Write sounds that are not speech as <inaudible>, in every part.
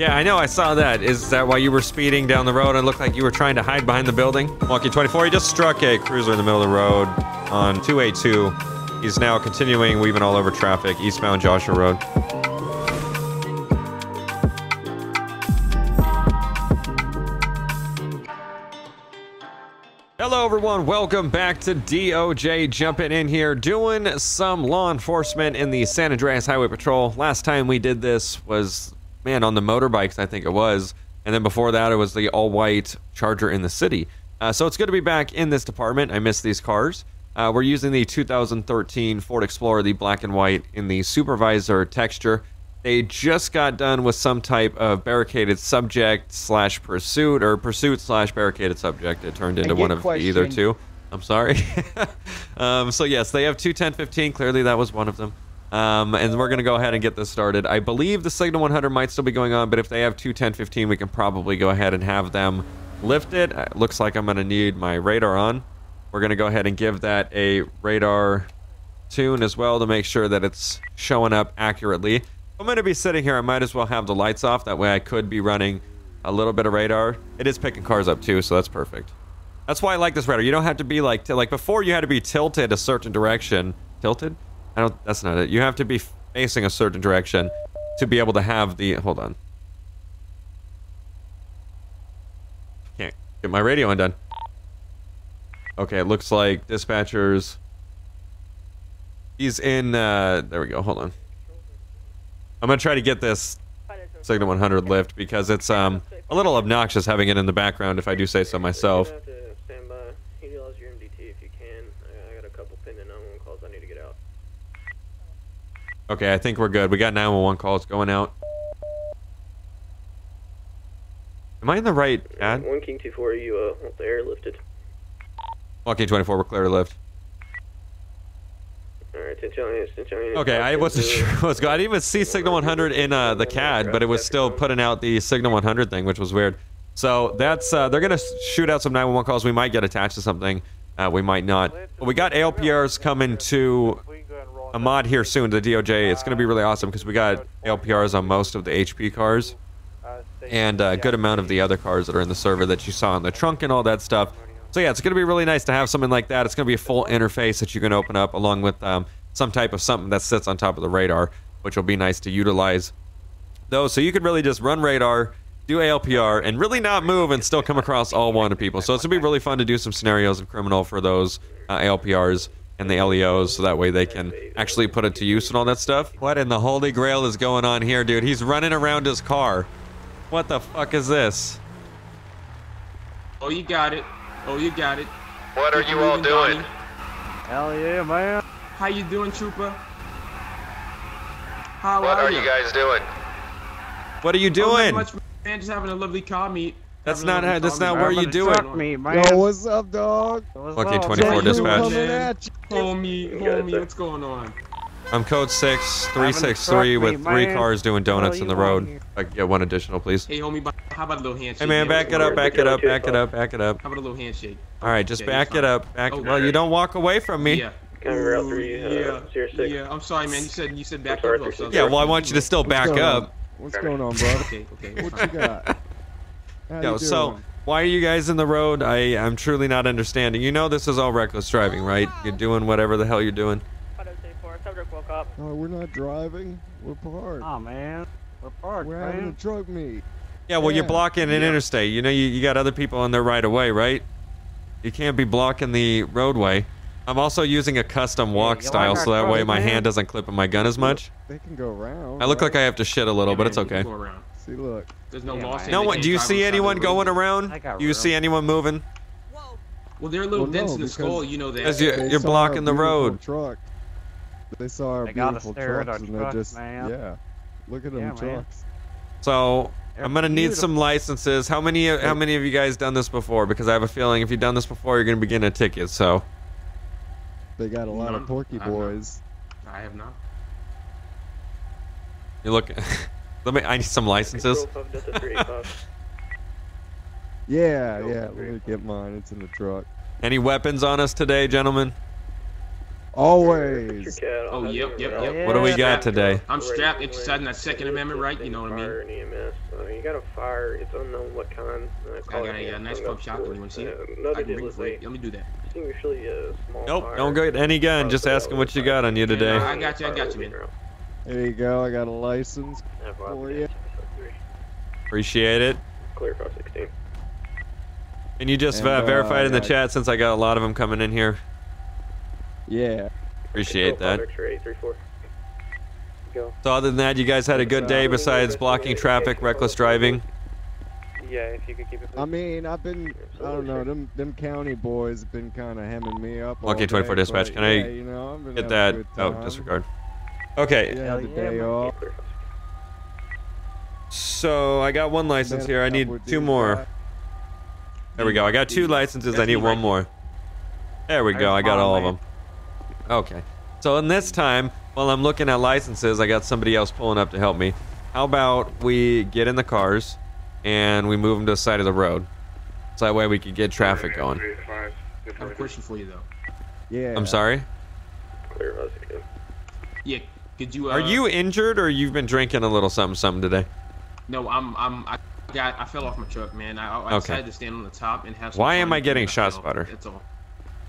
Yeah, I know. I saw that. Is that why you were speeding down the road and looked like you were trying to hide behind the building? Monkey 24, he just struck a cruiser in the middle of the road on 282. He's now continuing, weaving all over traffic, eastbound Joshua Road. Hello, everyone. Welcome back to DOJ. Jumping in here, doing some law enforcement in the San Andreas Highway Patrol. Last time we did this was, man, on the motorbikes, I think it was. And then before that, it was the all white Charger in the city. Uh, so it's good to be back in this department. I miss these cars. Uh, we're using the 2013 Ford Explorer, the black and white, in the supervisor texture. They just got done with some type of barricaded subject slash pursuit or pursuit slash barricaded subject. It turned into one of either two. I'm sorry. <laughs> um, so yes, they have two 1015. Clearly that was one of them. Um, and we're gonna go ahead and get this started. I believe the Signal 100 might still be going on, but if they have two 1015, we can probably go ahead and have them lift it. Uh, looks like I'm gonna need my radar on. We're gonna go ahead and give that a radar tune as well to make sure that it's showing up accurately. I'm going to be sitting here. I might as well have the lights off. That way I could be running a little bit of radar. It is picking cars up too, so that's perfect. That's why I like this radar. You don't have to be like, like before you had to be tilted a certain direction. Tilted? I don't, that's not it. You have to be facing a certain direction to be able to have the, hold on. Can't get my radio undone. Okay, it looks like dispatchers. He's in, uh, there we go. Hold on. I'm gonna try to get this Signal 100 lift because it's um a little obnoxious having it in the background if I do say so myself. You're gonna have to stand by. Utilize your MDT if you can. I, I got a couple pending 911 calls I need to get out. Okay, I think we're good. We got 911 calls going out. Am I in the right ad? One King 24, you uh, want the air lifted? Okay, 24, we're clear to lift. Alright, attention on attention on Okay, I wasn't sure what's going. I didn't even see Signal 100 in uh, the CAD, but it was still putting out the Signal 100 thing, which was weird. So that's uh, they're gonna shoot out some 911 calls. We might get attached to something. Uh, we might not. But we got ALPRs coming to a mod here soon the DOJ. It's gonna be really awesome because we got ALPRs on most of the HP cars and a good amount of the other cars that are in the server that you saw in the trunk and all that stuff. So yeah, it's going to be really nice to have something like that. It's going to be a full interface that you can open up along with um, some type of something that sits on top of the radar, which will be nice to utilize Though, So you could really just run radar, do ALPR, and really not move and still come across all wanted people. So it's going to be really fun to do some scenarios of criminal for those uh, ALPRs and the LEOs so that way they can actually put it to use and all that stuff. What in the holy grail is going on here, dude? He's running around his car. What the fuck is this? Oh, you got it. Oh, you got it. What are Keep you all doing? Donnie. Hell yeah, man. How you doing, Trooper? How What are, are you guys doing? What are you Oh, doing? much, man. Just having a lovely car meet. That's not how- that's not where you do it. me, man. Yo, what's up, dog? What's Okay, up? 24 Jay, dispatch. coming at you. Homie, homie, what's going on? I'm code six three six three with truck three meet, cars doing donuts in the road. I can get one additional, please. Hey, homie, how about a little handshake? Hey man, back it up, back it up, back it up, back it up. How about a little handshake? All right, just Okay, back it up. Back. Oh, Well, you don't walk away from me. Yeah. County Route 3, uh, yeah, 06. yeah. I'm sorry, man. You said you said back sorry, up. so- Yeah, well, I want you to still back up. What's going on, brother? Okay, okay. What you got? How Yo, so why are you guys in the road? I I'm truly not understanding. You know this is all reckless driving, right? You're doing whatever the hell you're doing. Subject woke up. Oh, we're not driving. We're parked. Oh, man. We're parked, we're having a truck meet. Yeah, well, you're blocking an Yeah. interstate. You know, you, you got other people on their right of way, right? You can't be blocking the roadway. I'm also using a custom walk you style, so that way my man? hand doesn't clip in my gun as much. They can go around. I look like? I have to shit a little, Yeah, but man, it's you can okay. Go around. See, look. There's no Yeah, law No one. Do you see on the side of anyone going road. around? Do you room. see anyone moving? Well, they're a little Well, dense no, in the because skull, you know that. As you- They you're blocking the road. Truck. They saw our They beautiful stare trucks our and they trucks, just man. yeah. Look at them Yeah, man. trucks. So They're I'm gonna need some licenses. How many? How many of you guys done this before? Because I have a feeling if you've done this before, you're gonna be getting a ticket. So They got a lot None. of porky I'm not. boys. I have not. you look. <laughs> Let me. I need some licenses. Control five Delta 385. <laughs> Yeah, yeah. for Let it. me get mine. It's in the truck. Any weapons on us today, gentlemen? Always. Oh, have yep, yep, around. yep. What do we got today? I'm strapped, exercising that Second Amendment right, you know what I mean? Fire and EMS, so you you got a fire. It's unknown what kind. Uh, I got it a, uh nice hung pump shotgun. You want to see it. it? Uh, I Another can bring it is for you. Let me do that. distinguishedly a small Nope, fire. don't get any gun. Just Probably asking what you got on you was today. I got you, I got you, man. Being around. There you go. I got a license. Have a For you. Appreciate it. Clear 516. And you just And, uh, uh, in the yeah. chat since I got a lot of them coming in here? Yeah. Appreciate that. Go. So other than that, you guys had a good day besides blocking traffic, reckless driving. Yeah, if you could keep it. I mean, I've been, I don't know, them them county boys have been kind of hemming me up. Okay, 24 day, dispatch. but Can I you know, Get that. Oh, disregard. Okay, Yeah, the day off. so I got one license here. I need two more. There we go. I got two licenses. I need one more. There we go. I got all of them. Okay. So in this time, while I'm looking at licenses, I got somebody else pulling up to help me. How about we get in the cars and we move them to the side of the road? So that way we can get traffic going. I have a question for you though. Yeah. I'm sorry. Clear across 16. Yeah, could you? Uh, Are you injured or you've been drinking a little something something today? No, I'm. I'm. I got. I fell off my truck, man. I, I Okay. decided to stand on the top and have. Some Why fun am I getting fell shot off. spotter? That's all.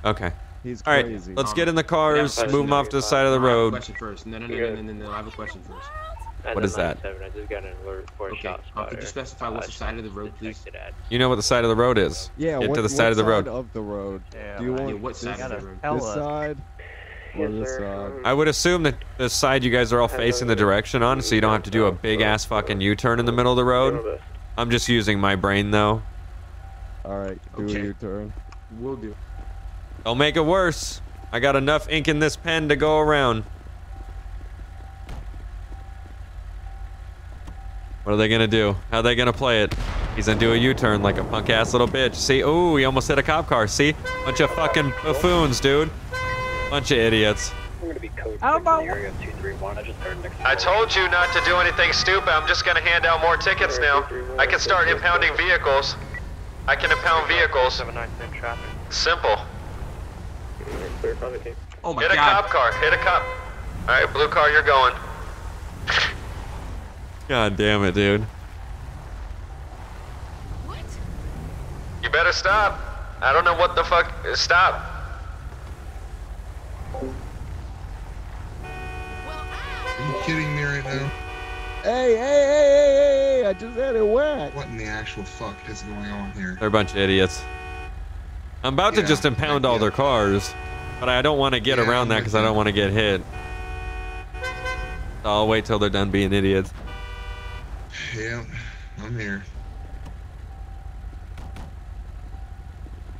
Okay. He's All right. crazy. Let's Um, get in the cars, yeah, move them off to the side of the I have a road. question first. No, no, no, no, no, no, no. I have a question first. What is that? I just got an alert for a Okay. shot Uh, could you spotter. specify what's the side of the road, please? Detected at- You know what the side of the road is. Yeah. Get what, to the what side of the road. of the road. Yeah, Do you want Yeah, what side this, of the road? this side or Yes, this sir. side? Um, I would assume that the side you guys are all Have facing the direction on, so you don't have to do a big ass fucking U-turn in the middle of the road. I'm just using my brain though. All right. Do Okay. a U-turn. We'll do. Don't make it worse. I got enough ink in this pen to go around. What are they gonna do? How are they gonna play it? He's gonna do a U-turn like a punk ass little bitch. See? Ooh, he almost hit a cop car. See? Bunch of fucking buffoons, dude. Bunch of idiots. I'm gonna be code How about- area 231. I just heard next I told you not to do anything stupid. I'm just gonna hand out more tickets now. I can start impounding vehicles. I can impound vehicles. traffic. Simple. Clear across 16. Oh my Hit a god. cop car. Hit a cop. All right, blue car, you're going. God damn it, dude. What? You better stop. I don't know what the fuck. Stop. Are you kidding me right now? Hey, hey, hey, hey, hey! I just had it whacked. What in the actual fuck is going on here? They're a bunch of idiots. I'm about to just impound all their cars, but I don't want to get Yeah, around that because I don't want to get hit. I'll wait till they're done being idiots. Yeah, I'm here.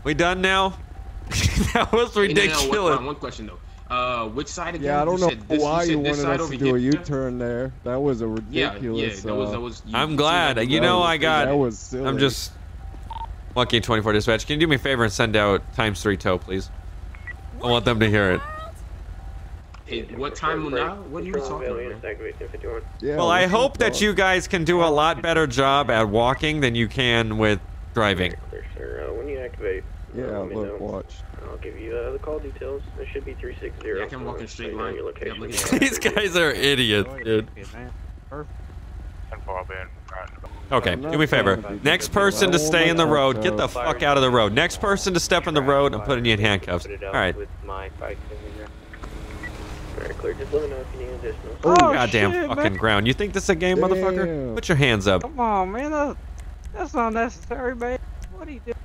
We done now? <laughs> that was Hey, no, no, ridiculous. no, one, one question though. Uh, which side again? Yeah, I don't you know said this, why you, you wanted us to do a here? U-turn there. That was a ridiculous. yeah, yeah, that was uh, that was. You, I'm glad. that You know, that I got- That was silly. I'm just. Lucky 24 dispatch. Can you do me a favor and send out times three tow, please? I want them to hear it. Hey, what time now? What are you talking about? man? Activate 1051. Yeah, Well, I hope that you guys can do a lot better job at walking than you can with driving. Clear, sir. Uh, when you activate, Yeah, let me look, know. watch. I'll give you uh, the call details. It should be 360. Yeah, I can walk in a straight line. Your Yep, location. look at <laughs> These guys are idiots, dude. Okay, do me a favor. trying to be Next person to stay in the road, get the fuck out of the road. Next person to step in the road, I'm putting you in handcuffs. Put it All out right. With my bike in here. Alright, clear. Just let me know if you need additional. Oh, Goddamn shit, fucking man. ground. You think this is a game, motherfucker? Damn. Put your hands up. Come on, man. That's, that's unnecessary, man. What are you doing?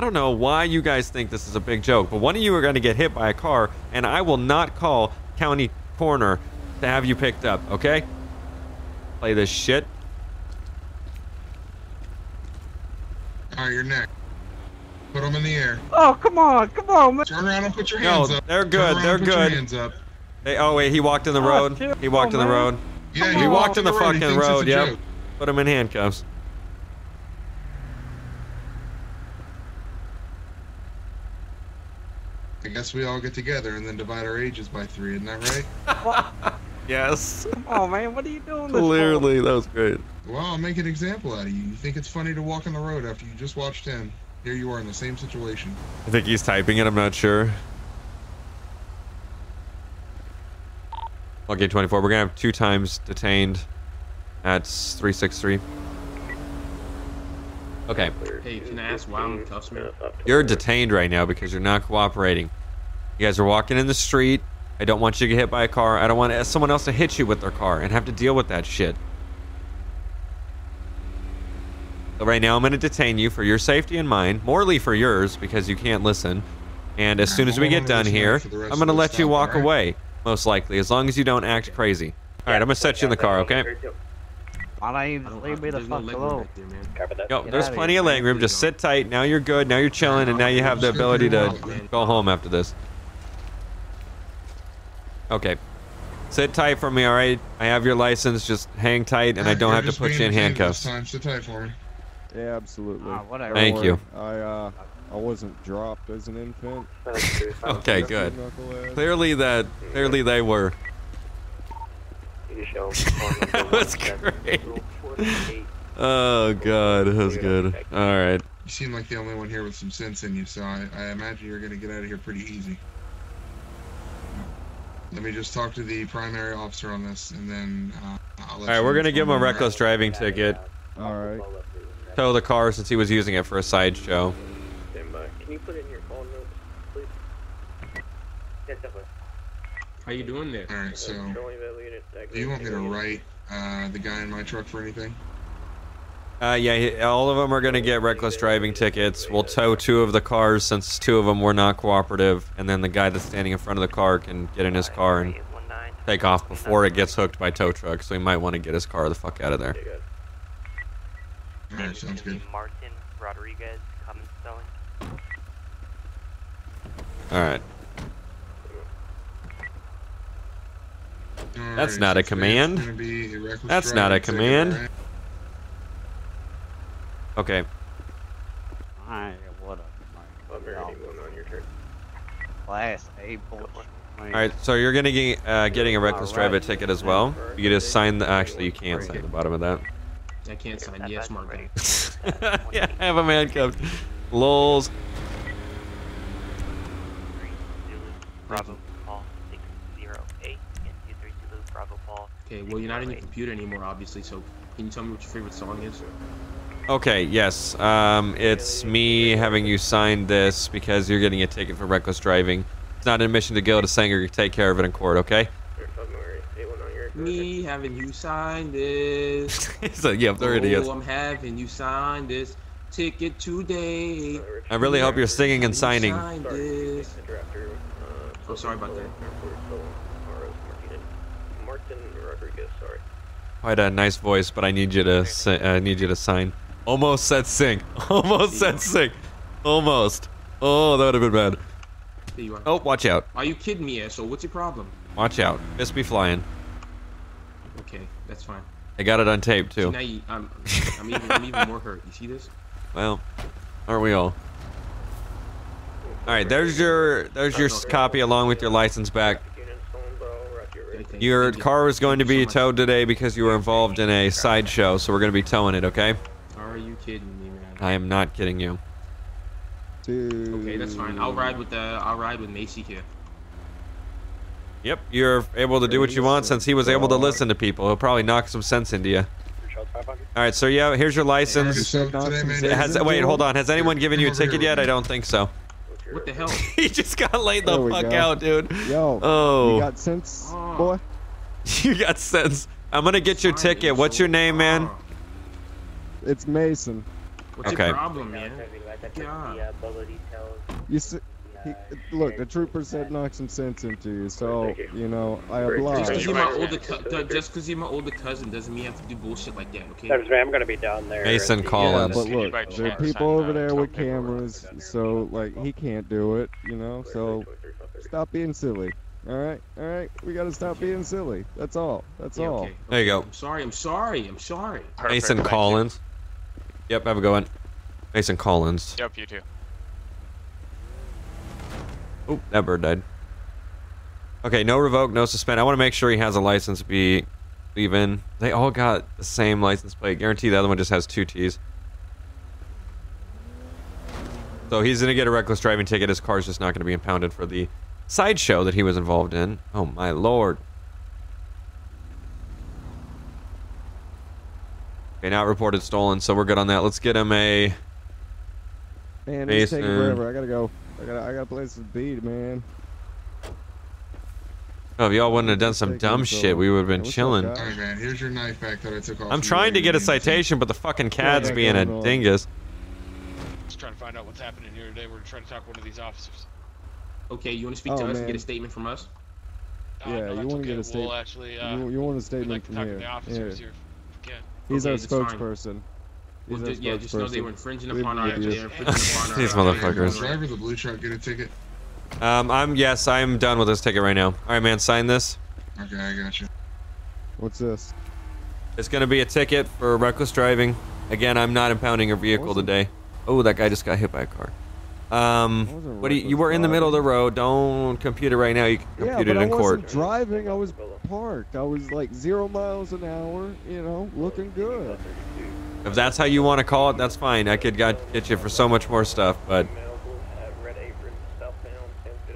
I don't know why you guys think this is a big joke, but one of you are going to get hit by a car, and I will not call county coroner to have you picked up, okay? Play this shit. All right, you're next. Put them in the air. Oh, come on, come on, man. Turn around and put your No, hands up. they're good, around they're put good. Your hands up. Hey, oh, wait, he walked in the Oh, road. shit. He walked Oh, in the man. road. Yeah, He he walked in the road. Fucking thinks road, a yep. joke. Put him in handcuffs. Guess we all get together and then divide our ages by three. Isn't that right? <laughs> Yes. Oh man. What are you doing this? Clearly, that was great. Well, I'll make an example out of you. You think it's funny to walk on the road after you just watched him. Here you are in the same situation. I think he's typing it. I'm not sure. Okay, 24. We're gonna have two times detained. That's 363. Okay. Hey, can I ask why I'm cuffs, man? You're detained right now because you're not cooperating. You guys are walking in the street. I don't want you to get hit by a car. I don't want someone else to hit you with their car and have to deal with that shit. So right now I'm going to detain you for your safety and mine, morally for yours because you can't listen. And as soon as we get done here, I'm going to let you walk away, most likely, as long as you don't act crazy. All right, I'm going to set you in the car, okay? Why don't you leave me the there's fuck alone? back there, man. Copy that. Yo, there's plenty of leg room. Just sit tight. Now you're good. Now you're chilling, and now you have the ability to go home after this. Okay. Sit tight for me, all right? I have your license. Just hang tight, and I don't you're have to put you in handcuffs. This time. Sit tight for me. Yeah, absolutely. Ah, whatever. Thank Don't you. I uh, I wasn't dropped as an infant. <laughs> <laughs> Okay, good. Clearly that, clearly they were. You show <laughs> That was great. Oh god, that was good. All right. You seem like the only one here with some sense in you, so I, I imagine you're gonna get out of here pretty easy. Let me just talk to the primary officer on this, and then uh, I'll let All right, we're gonna give him a inform reckless driving ticket. All right. Tow the car since he was using it for a sideshow. Can you put in your call notes, please? Yes, definitely. How you doing there? All right, so Controlling value unit, do you want me to write uh, the guy in my truck for anything? Uh, yeah, all of them are gonna get reckless driving tickets. We'll tow two of the cars since two of them were not cooperative, and then the guy that's standing in front of the car can get in his car and take off before it gets hooked by tow truck. So he might want to get his car the fuck out of there. All right, sounds good. Martin Rodriguez Cummins Spelling. All right. That's not a command. it's gonna be a reckless That's not a command. Right? Okay. Alright. I'm ready to go on your turn. Class A bullshit. All right. So you're gonna get uh, getting a reckless driver ticket as well. You can just sign the. Actually, you can't sign the bottom of that. I can't sign yes, Mark. <laughs> yeah, have him handcuffed. Lols. Bravo Paul 608 and 23 Zulu Bravo Paul. Okay, well you're not in your computer anymore, obviously. So can you tell me what your favorite song is? Okay, yes. Um, it's me having you sign this because you're getting a ticket for reckless driving. It's not an admission to guilt. It's saying you're gonna take care of it in court. Okay? Me having you sign this. <laughs> so yeah, there it is. Oh, I'm having you sign this ticket today. I really hope you're singing and signing. Sign this. Oh, sorry about that. Martin Rodriguez, sorry. Quite a nice voice, but I need you to. si- I need you to sign. Almost said sing. <laughs> Almost said sing. Almost. Oh, that would have been bad. There you are. Oh, watch out. Are you kidding me, asshole? What's your problem? Watch out. Fist be flying. Okay, that's fine. I got it on tape See, too. now you, I'm, I'm even, I'm even more hurt. You see this? <laughs> Well, aren't we all? All right, there's your there's your copy along with your license back. Your car is going to be towed today because you were involved in a sideshow, so we're going to be towing it. Okay? Are you kidding me, man? I am not kidding you. Dude. Okay, that's fine. I'll ride with the, I'll ride with Macy here. Yep, you're able to do what you want since he was able to listen to people. He'll probably knock some sense into you. All right, so yeah, here's your license. So Has, wait, hold on. Has anyone given you a ticket yet? I don't think so. What the hell? <laughs> he just got laid the fuck go. out, dude. Yo, Oh. you got sense, boy? <laughs> you got sense. I'm gonna get your ticket. What's your name, man? It's Mason. What's Okay. your problem, man? God. You see, he, look, the trooper said knock some sense into you, so you know I oblige. Just because you're my older, co- just because you're my older cousin doesn't mean you have to do bullshit like that, okay? There's man, I'm gonna be down there. Mason at the, uh, Collins. Yeah, but look, Right, there are people over there with cameras, so like he can't do it, you know. So stop being silly. All right, all right. We gotta stop being silly. That's all. That's Yeah, all. okay. There you go. I'm sorry. I'm sorry. I'm sorry. Mason Collins. Yep, have a good one. Mason Collins. Yep, you too. Oh, that bird died. Okay, no revoke, no suspend. I want to make sure he has a license be even. They all got the same license plate. Guarantee the other one just has two T's. So he's gonna get a reckless driving ticket. His car's just not gonna be impounded for the sideshow that he was involved in. Oh my lord. Okay, not reported stolen, so we're good on that. Let's get him a. Man, it's taking forever. I gotta go. I gotta, I gotta places to be, man. Oh, if y'all wouldn't have done some dumb shit, we would have been chilling. All right, man. Here's your knife back that I took off. I'm trying to get a you were in the citation, but the fucking cad's being a going on? dingus. Just trying to find out what's happening here today. We're trying to talk to one of these officers. Okay, you want to speak Oh, to us and get a statement from us? Uh, Yeah, no, you wanna okay. get a We'll actually, uh, you, you want a we'd statement like to from talk here? to the officers Here. here if we can. He's Okay, our spokesperson. Well, He's just, our yeah, just know they were infringing upon it our. with you. They're infringing. These motherfuckers. Driver of the blue truck get a ticket. Um, I'm yes, I'm done with this ticket right now. All right, man, sign this. Okay, I got you. What's this? It's gonna be a ticket for reckless driving. Again, I'm not impounding your vehicle Awesome. today. Oh, that guy just got hit by a car. Um, what do you, you were in the middle of the road. Don't compute it right now. You can Yeah, compute but it I in court. wasn't driving. I was parked. I was like zero miles an hour. You know, looking good. If that's how you want to call it, that's fine. I could got, get you for so much more stuff, but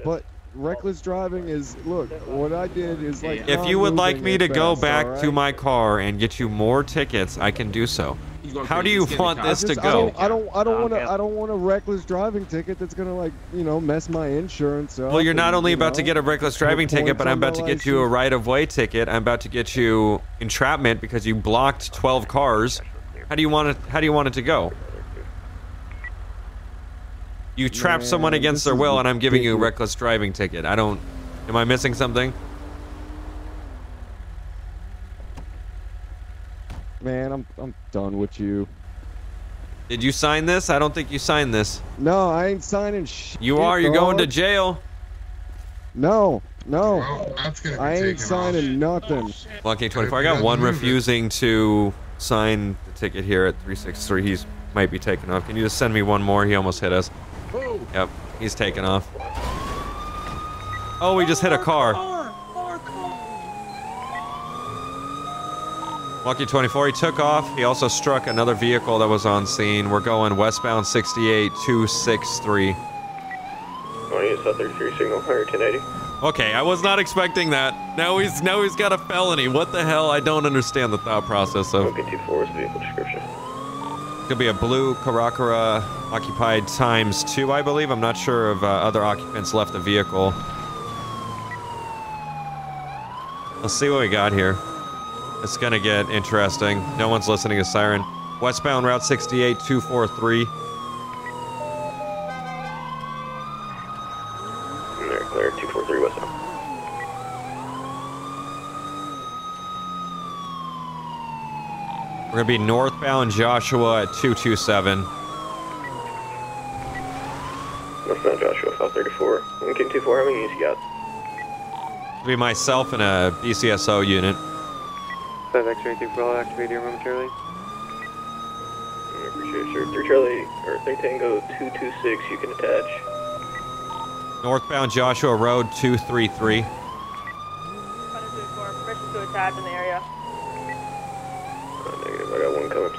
But reckless driving is look. What I did is like. if you would like me to go back all to my car and get you more tickets, I can do so. He's going How do you Let's get in the want this I to go? I don't. I don't. I don't want to. I don't want a reckless driving ticket that's gonna like you know mess my insurance up. Well, you're not and, only you about to get a reckless driving ticket, but I'm about to my get you a right-of-way ticket. I'm about to get you entrapment because you blocked 12 cars. How do you want it? How do you want it to go? You trapped someone against their will, and I'm giving you a reckless driving ticket. I don't. Am I missing something? Man, I'm I'm done with you. Did you sign this? I don't think you signed this. No, I ain't signing shit. You are. You're going to jail. No, no, Well, that's gonna be I ain't taken signing nothing. Lucky 24. I got one refusing to sign the ticket here at 363. He's might be taking off. Can you just send me one more? He almost hit us. Yep, he's taking off. Oh, we just hit a car. Oh, Lucky 24, he took off. He also struck another vehicle that was on scene. We're going westbound 68 263. Want to use 33 signal, higher 1080. Okay, I was not expecting that. Now he's now he's got a felony. What the hell? I don't understand the thought process of. Okay, 24 is vehicle description. Could be a blue Karakura occupied times two, I believe. I'm not sure if uh, other occupants left the vehicle. Let's see what we got here. It's gonna get interesting. No one's listening to siren. Westbound Route 68 243. There, clear, 243 westbound. We're gonna be northbound Joshua at 227. Northbound Joshua, South 34. Lincoln 24, how many units you got? It'll be myself and a BCSO unit. 5 X-ray 2 Bravo, activate your momentarily. I appreciate it, sir. 3 Charlie, or 3 Tango 226, you can attach. Northbound Joshua Road 233. Permission to attach in the area. Uh, negative, I got one coming.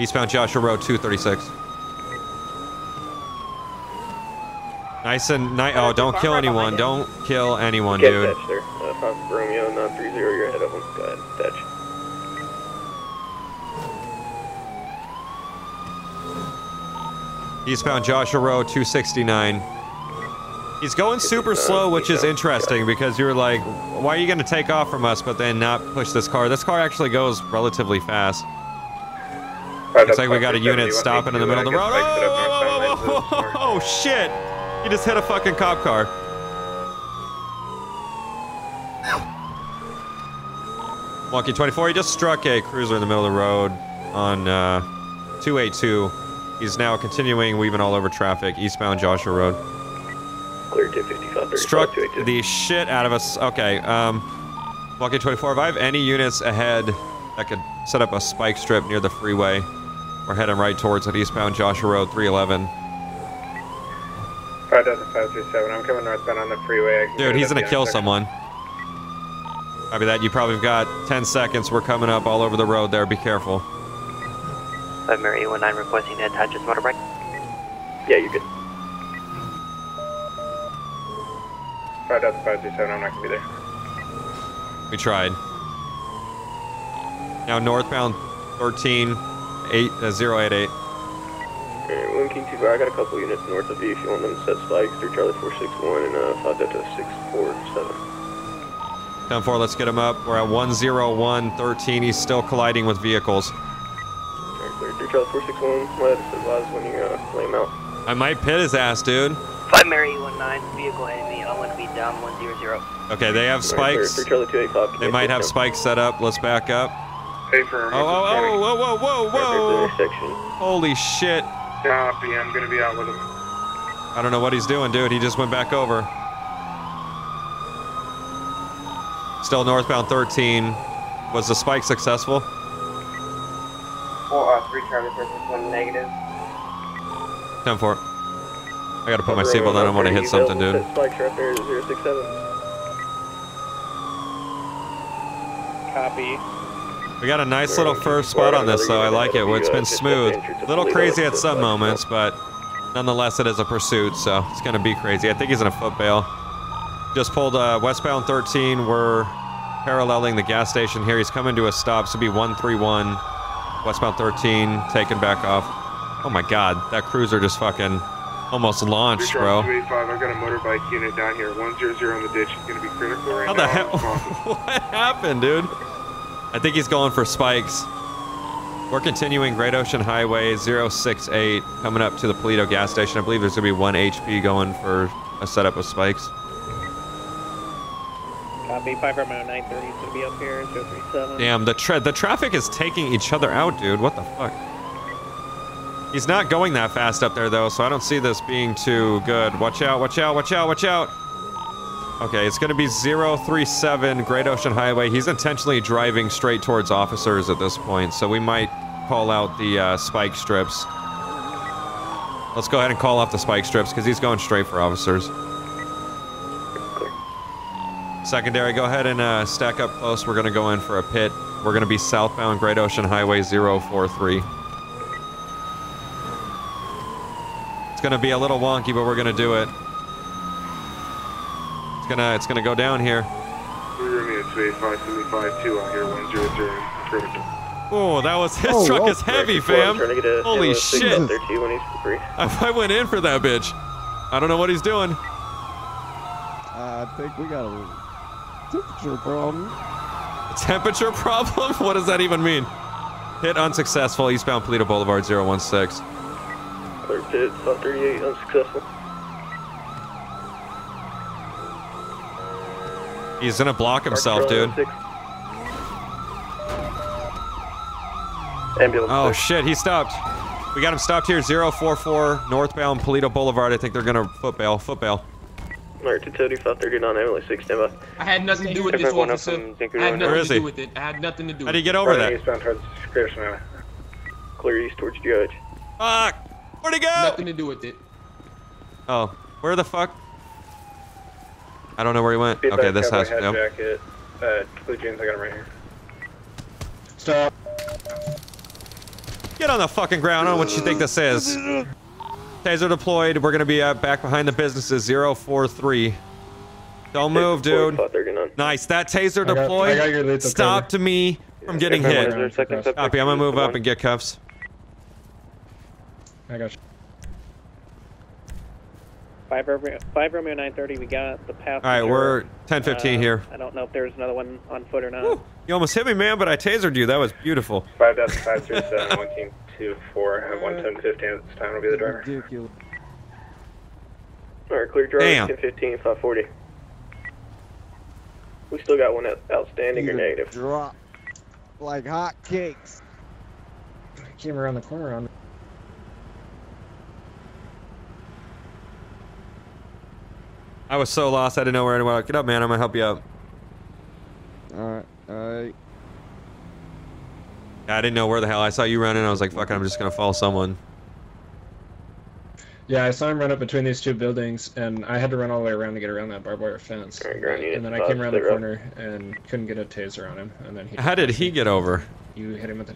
Eastbound Joshua Road 236. Nice and nice. Oh, don't kill anyone. Don't kill anyone, Can't dude. 5 Romeo 930, you're ahead of them. Go ahead, attach. Eastbound Joshua Road 269. He's going super slow, which is interesting because you're like, why are you going to take off from us but then not push this car? This car actually goes relatively fast. Looks like we got a unit stopping in the middle of the road. Oh, whoa, whoa, whoa, whoa, shit! He just hit a fucking cop car. Monkey 24, he just struck a cruiser in the middle of the road on uh, 282. He's now continuing, weaving all over traffic, eastbound Joshua Road. Clear 255, 35, Struck the shit out of us. Okay, um, Monkey 24, if I have any units ahead that could set up a spike strip near the freeway, we're heading right towards it, eastbound Joshua Road 311. 5537, I'm coming northbound on the freeway. Dude, he's gonna kill someone. Copy that. You probably got 10 seconds. We're coming up all over the road there. Be careful. 5 Mary 819 requesting to attach his motorbike. Yeah, you're good. 5537, I'm not gonna be there. We tried. Now northbound 13 eight, uh, 088. Alright, One King 2 I got a couple units north of you if you want them to set spikes through Charlie 461 and uh, 5 Delta 647. 10 4, let's get him up. We're at 10113. He's still colliding with vehicles. Clear through Charlie 461. Let us advise when you out. I might pit his ass, dude. 5 Mary 19, vehicle heading me. I'm going to be down 100. Okay, they have Alright, clear spikes. through Charlie 285. They might have spikes set up. Let's back up. Hey, for Oh, oh, oh, whoa, whoa, whoa, whoa. Holy shit. Copy, I'm gonna be out with him. I don't know what he's doing, dude. He just went back over. Still northbound 13. Was the spike successful? Four, uh, three Charlie one negative. 10 4. I gotta put my seatbelt on. I want to hit something, dude. Set spikes right there, 067. Copy. We got a nice little first spot on this, though. I like it. It's been smooth. A little crazy at some moments, but nonetheless, it is a pursuit, so it's going to be crazy. I think he's in a foot bail. Just pulled uh, westbound 13. We're paralleling the gas station here. He's coming to a stop. So be 131. Westbound 13, taken back off. Oh my god, that cruiser just fucking almost launched, bro. 285, I've got a motorbike unit down here. 100 on the ditch. He's gonna be critical right How now. the hell? <laughs> what happened, dude? I think he's going for spikes. We're continuing Great Ocean Highway 068, coming up to the Paleto gas station. I believe there's going to be one HP going for a setup of spikes. Copy. 5 Romeo 930 is to be up here. 037. Damn, the tra- the traffic is taking each other out, dude. What the fuck? He's not going that fast up there, though, so I don't see this being too good. Watch out, watch out, watch out, watch out! Okay, it's gonna be 037 Great Ocean Highway. He's intentionally driving straight towards officers at this point, so we might call out the uh, spike strips. Let's go ahead and call off the spike strips, because he's going straight for officers. Secondary, go ahead and uh, stack up close. We're gonna go in for a pit. We're gonna be southbound Great Ocean Highway 043. It's gonna be a little wonky, but we're gonna do it. It's gonna, it's gonna go down here. We're gonna be at 285, 2 out here, 100. Oh, that was his Oh, truck whoa. is heavy, fam. to Holy shit. out there too when he's free. <laughs> If I went in for that bitch, I don't know what he's doing. I think we got a temperature problem. Temperature problem? <laughs> What does that even mean? Hit unsuccessful, eastbound Paleto Boulevard 016. Clear pit, 538, unsuccessful. He's gonna block himself, dude. 06. Ambulance. Oh six. shit, he stopped. We got him stopped here, 044 northbound Paleto Boulevard. I think they're gonna foot bail, foot bail. Alright, 230, 539, ambulance 6, stand. I had nothing to do with this, Everyone up officer. from I had nothing Where to is do with it. I had nothing to do How do you get over Running there? eastbound towards Greater Clear east towards GH. Fuck! Where'd he it. go? Nothing to do with it. Oh, where the fuck? I don't know where he went. Be Okay, this has hat no. jacket. Uh, blue jeans, I got him right here. Stop. Get on the fucking ground. I don't know what you think this is. <laughs> Taser deployed. We're gonna be uh, back behind the businesses. 043. Don't move, dude. 539. Nice. That taser I got- deployed I got your lethal me from getting hit. was there, second subject Copy. I'm gonna move the up one. and get cuffs. I got you. 5 Romeo, 5 Romeo 930, we got the passenger. All right, we're 1015 Uh, here. I don't know if there's another one on foot or not. Woo. You almost hit me, man, but I tasered you. That was beautiful. 5 Delta 537, 1 team 2 4, I have 1 mm. 10 15 at this time will be the driver. Ridiculous. Alright, clear driver, Damn. 1015, 540. We still got one out- outstanding or negative. Drop like hot cakes. Came around the corner on me. I was so lost. I didn't know where anyone. Get up, man. I'm gonna help you out. All right, all right. I didn't know where the hell. I saw you running. I was like, fuck it, I'm just gonna follow someone. Yeah, I saw him run up between these two buildings, and I had to run all the way around to get around that barbed wire fence. Alright, ground unit And then I came around the corner and couldn't get a taser on him, and then he. How did he get over? You hit him with the.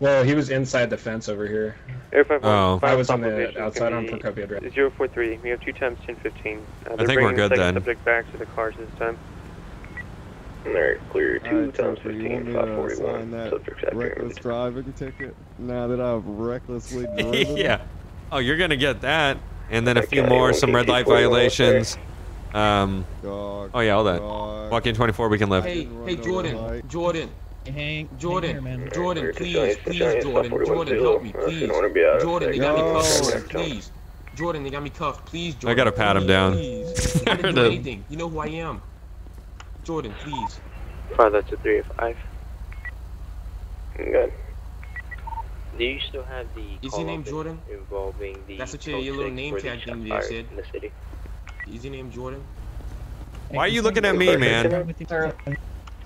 Well, he was inside the fence over here. Air 5 Oh. I was on the outside on Procopio Drive. 043, we have two times 1015. Uh, I think we're good then. subject back to the cars this time. Alright, clear two right, times Trooper, you 15, want me to 541. sign that Subject's acting reckless driving ticket now that I've recklessly <laughs> driven? yeah. Oh, you're gonna get that, and then a few more, some red light violations. Um. Dog. Oh yeah, all that. dog. Walk in 24, we can live. Hey, hey, over Jordan. Jordan, Hank. Jordan, here. Jordan, please, please, Jordan, Jordan, help me, Uh, if you please. don't wanna be out of Jordan, they got me Yo. cuffed, please. Jordan, they got me cuffed, please, Jordan. I gotta pat him down. Please. I didn't <laughs> do anything. You know who I am. Jordan, please. Five, that's a three, five. Good. Do you still have the Is call your name Jordan? involving the That's what your- your little name six where tag thing shots there fired said. in the city? Is your name Jordan? Why are you looking at me, man? Sir,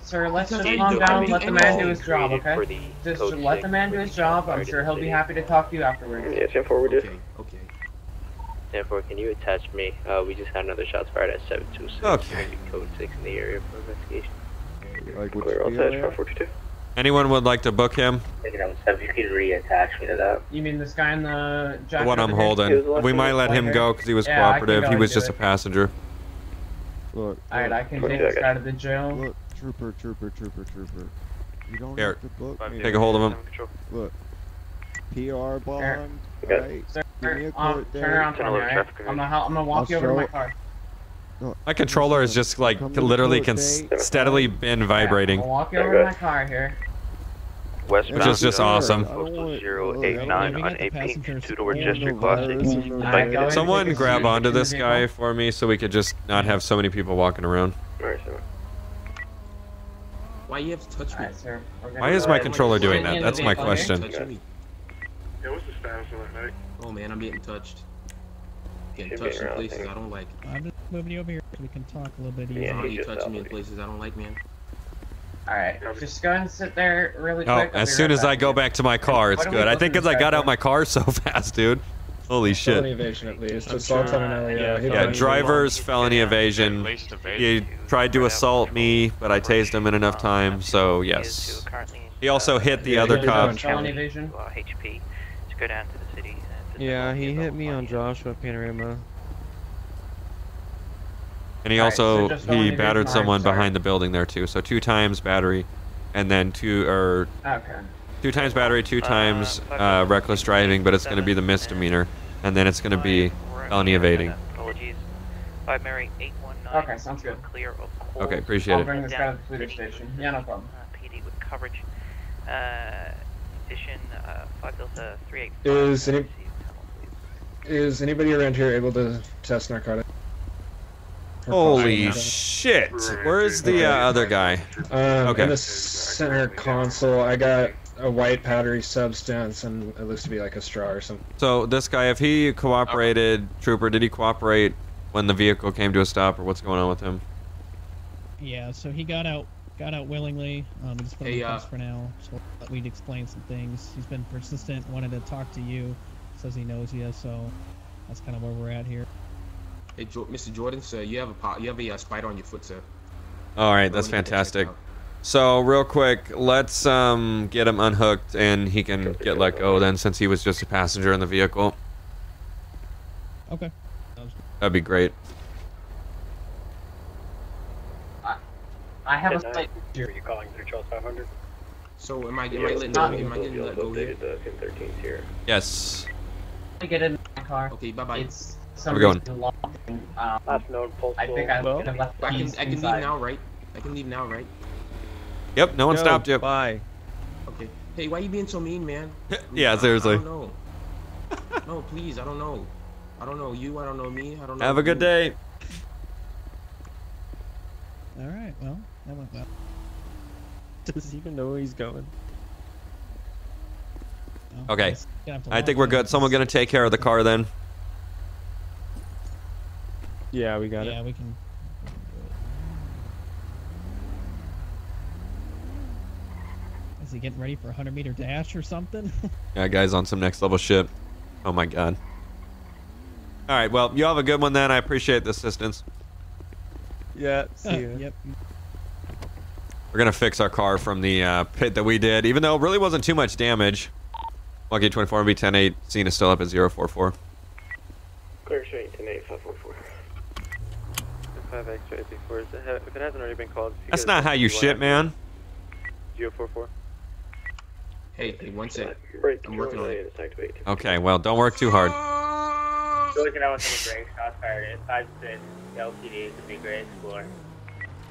Sir, let's just calm down. don't Let the man do his job, okay? Just let the man do his job. I'm sure he'll be happy to talk to you afterwards. Yeah, 10 forward, dude. Okay, okay. Therefore, can you attach me? Uh, we just had another shots fired at 726. Okay. Code 6 in the area for investigation. Like Clear all you touch, feel 542. Anyone would like to book him? Taking out 7, you can reattach me to that. You mean this guy in the The one I'm over here? He was holding. We might let him go because he was Yeah, cooperative. He was do just a passenger. Look, Alright, I can Look, take look, this guy to the jail. look, trooper, trooper, trooper, trooper. You don't Here. have to book. Take a hold of him. Look, PR bond, Okay. right? Sir, Give me a um, turn around for me, Turn I'm gonna, hel- I'm gonna walk I'll you over to my show- car. My controller is just like Come to the literally can cons- steadily been vibrating. I'll walk you over to my car here. Westbound. Which is just Sure, awesome. I don't want- Postal 089 on a pink two-door gesture no closet. virus in the Alright, go ahead. Someone grab onto in this guy for me so we could just not have so many people walking around. Alright, so. Why you have to touch me? Alright, sir. Why is my controller doing that? That's my vehicle here. question. Touching me. Yeah, what's the status on that night? Oh man, I'm getting touched. Getting Should touched in places there. I don't like. I'm just moving you over here so we can talk a little bit easier. Yeah, Why are he you touching me in places I don't like, man? Alright, just go ahead and sit there really Oh, quick. I'll as soon right as I back. go back to my car, it's Why don't we good. I think through because I got out my car <laughs> so fast, dude. Holy shit. Felony shit. evasion at least. I'm Assault sure- on an LEO. Hit Yeah, driver's felony evasion. He tried to assault me, but I tased him in enough time, so yes. He also hit the other yeah, cop. Felony evasion. Go down to the city. and Yeah, he hit me on. Joshua Panorama. And he Alright, also so he battered someone sorry. behind the building there too. So two times battery, and then two or Okay. two times battery, two Uh, times five uh, reckless driving, but it's going to be the misdemeanor, and then it's going to be Five, felony evading. Apologies. Five Mary 819. Okay, sounds good. Clear of cold. Okay, appreciate I'll it. bring this guy to the police station. Yeah, no problem. Uh, PD with coverage. Uh, addition, uh, 5 Delta 38. Is any- Is anybody around here able to test narcotics? Holy shit! Where's the uh, other guy? Um, Okay. In the center console, I got a white powdery substance, and it looks to be like a straw or something. So this guy, if he cooperated, trooper, did he cooperate when the vehicle came to a stop, or what's going on with him? Yeah, so he got out got out willingly. Um, we just put him Hey, in uh, for now. So thought we'd explain some things. He's been persistent, wanted to talk to you, says he knows you, so that's kind of where we're at here. Hey, jo- Mr. Jordan, sir, you have a po- you have a uh, spider on your foot, sir. All right, that's and get that checked fantastic. So real quick, let's um get him unhooked and he can get let go then, since he was just a passenger in the vehicle. Okay. That'd be great. I have a slight. Are you calling through Charles 500? So am I am Yeah, I letting not- am I getting let go here? the pin 13s here. Yes. to get in my car. Okay, bye bye. It's we some going? reason locked. Um, Last known postal. I think I Well, could have left I can I can leave now, right? I can leave now, right? Yep. No one Yo, stopped you. Bye. Okay. Hey, why you being so mean, man? <laughs> Yeah, I- seriously. I don't know. <laughs> No, please, I don't know. I don't know you. I don't know me. I don't know. Have a good who. day. All right. Well, that went well. <laughs> Does he even know where he's going? Well, Okay. guess gonna have to I think we're good. Someone gonna take care of the car then. Yeah, we got Yeah, it. Yeah, we can. Is he getting ready for a 100 meter dash or something? <laughs> Yeah, guys on some next level shit. Oh my god. All right. Well, you have a good one then. I appreciate the assistance. Yeah, see ya. <laughs> yep. We're gonna fix our car from the uh, pit that we did, even though it really wasn't too much damage. Lucky 24 B 108. Scene is still up at 044. Clear straight 10 8 544. 5 extra 84. Is if it hasn't already been called, That's not how you want shit, man. 044. Hey, hey, one sec. Break I'm working on it. Okay, well, don't work too hard. Still looking out with the break. Shots fired. 5 6. LTD is a big gray explorer.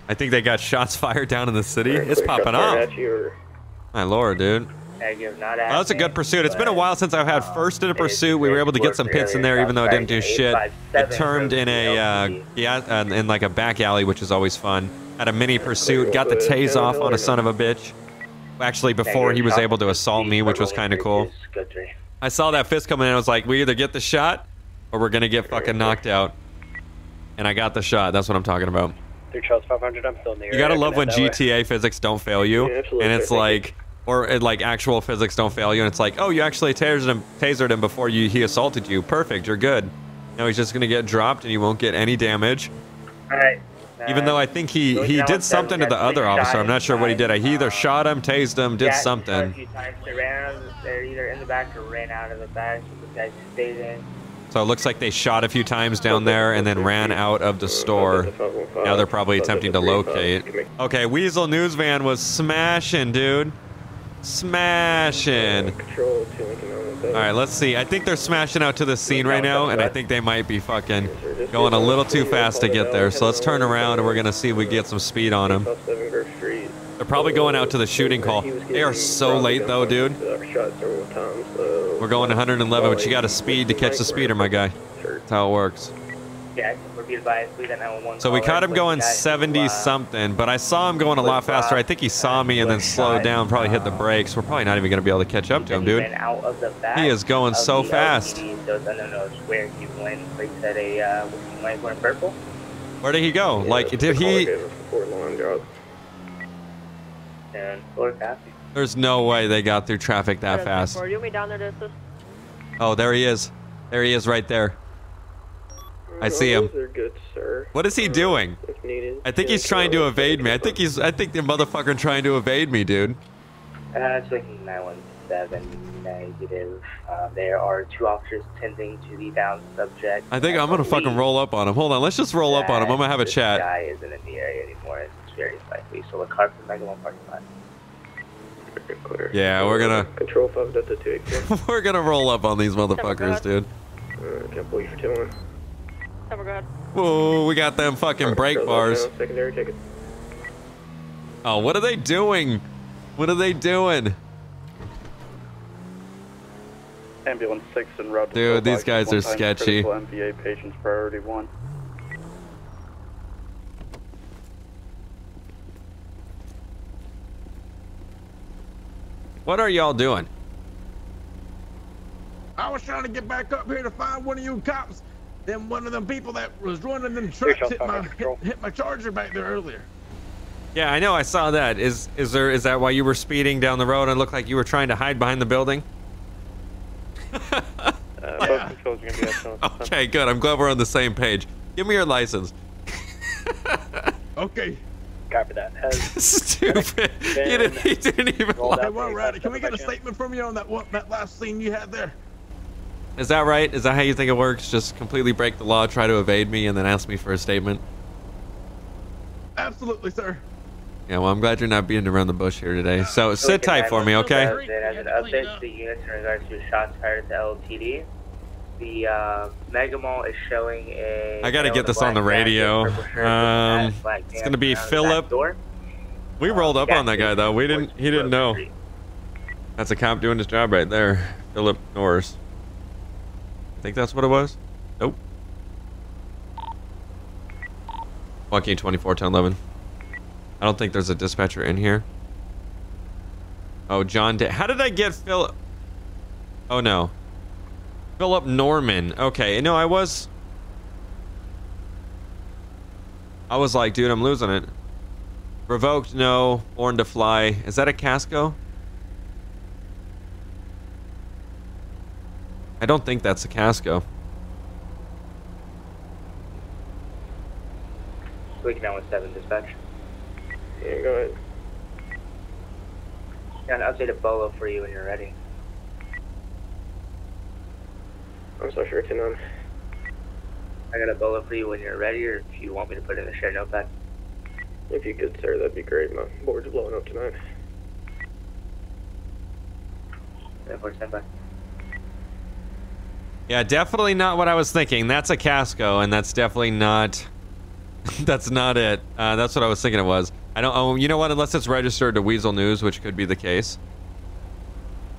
I think they got shots <laughs> fired down in the city. It's popping off. My lord, dude. Not Well, that's a good pursuit. It's been a while since I've had first in a pursuit. We were able to get some pits in there, even though it didn't do shit. It turned in a uh, yeah, uh, in like a back alley, which is always fun. Had a mini pursuit. Got the tase off on a son of a bitch. Actually, before he was able to assault me, which was kind of cool. I saw that fist coming in. I was like, we either get the shot or we're gonna get fucking knocked out. And I got the shot. That's what I'm talking about. Through Charles 500, I'm still in the You gotta love when That way. GTA physics don't fail you, Yeah, absolutely. and it's like, or it, like actual physics don't fail you, and it's like, oh, you actually tasered him, tasered him before you he assaulted you. Perfect, you're good. Now he's just gonna get dropped, and you won't get any damage. Alright. Even though I think he Going he did something to the other officer. I'm not sure what he did. He either shot him, tased him, did Yeah, a something. few times. They ran out of the, they're either in the back or ran out of the back. So the guy stayed in. So it looks like they shot a few times down there and then ran out of the store. Now they're probably attempting to locate. Okay, Weasel News Van was smashing, dude. Smashing. To. All right, let's see. I think they're smashing out to the scene right now, and I think they might be fucking going a little too fast to get there. So let's turn around, and we're gonna see if we get some speed on them. South 7 Grove Street. They're probably going out to the shooting call. They are so late though, dude. Uh, shot several times. So We're going 111, but you got to speed to catch the speeder, my guy. That's how it works. Yeah, we're being advised. Lead at 911. So we caught him going 70 uh, something, but I saw him going a lot faster. I think he saw me and then slowed down, probably hit the brakes. We're probably not even going to be able to catch up to him, He dude. ran out of the back He is going so fast. LTD, so it's unknown where he went. Like said, a uh, whiskey Mike went purple. Where did he go? Like, did he? Fort Lawn Drive. And Florida copy. There's no way they got through traffic that fast. You me down there to assist? Oh, there he is. There he is right there. I see him. Those are good, sir. What is he doing? I think he's trying to evade me. I think he's. I think the motherfucker trying to evade me, dude. Uh, it's looking 917 negative. Uh, there are two officers tending to the down subject. I think I'm gonna fucking roll up on him. Hold on, let's just roll up on him. I'm gonna have a chat. guy isn't in the area anymore. It's very likely. So look hard for Mega One parking lot. Clear. Yeah, we're gonna Control 5 Delta 284. <laughs> we're gonna roll up on these motherfuckers, dude. Uh, can't pull you for 2 1. Cover God. Whoa, we got them fucking brake bars. Secondary ticket. Oh, what are they doing? What are they doing? Ambulance 6 and route Dude, these guys are sketchy. critical MVA patients priority 1. What are y'all doing? I was trying to get back up here to find one of you cops. Then one of them people that was running them trucks hit my, hit, hit my charger back there earlier. Yeah, I know. I saw that. Is is there is that why you were speeding down the road and looked like you were trying to hide behind the building? <laughs> Uh, both controls are going to be. Okay, good. I'm glad we're on the same page. Give me your license. <laughs> Okay. Copy that. Has <laughs> Stupid. You didn't, he didn't even. Hey, well, Ratty, can we get a statement from you on that one, that last scene you had there? Is that right? Is that how you think it works? Just completely break the law, try to evade me, and then ask me for a statement? Absolutely, sir. Yeah, well, I'm glad you're not beating around the bush here today. So sit tight for me, okay? As an update to the units in regards to shots fired at LTD, the uh, Mega Mall is showing a. I gotta get this on the radio. Um, it's gonna be around the back Philip. We rolled up on that guy though. We didn't. He didn't know. That's a cop doing his job right there, Philip Norris. I think that's what it was. Nope. Joaquin 24 10 11. I don't think there's a dispatcher in here. Oh, John. Da- How did I get Philip? Oh no. Philip Norman. Okay, no, I was. I was like, dude, I'm losing it. Revoked, no. Born to fly. Is that a Casco? I don't think that's a Casco. Looking down with seven dispatch. Yeah, go ahead. Got an updated bolo for you when you're ready. I'm so sure 10 on. I got a bullet for you when you're ready, or if you want me to put it in the share notepad. If you could, sir, that'd be great. My board's blowing up tonight. Therefore, stand by. Yeah, definitely not what I was thinking. That's a Casco, and that's definitely not. <laughs> that's not it. Uh, that's what I was thinking it was. I don't. Oh, you know what? Unless it's registered to Weasel News, which could be the case.